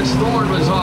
Chris Thorne was on.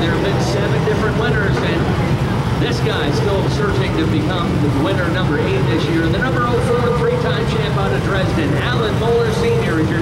There have been seven different winners, and this guy still searching to become the winner number eight this year. The number 04 three-time champ out of Dresden, Alan Moeller Sr. is your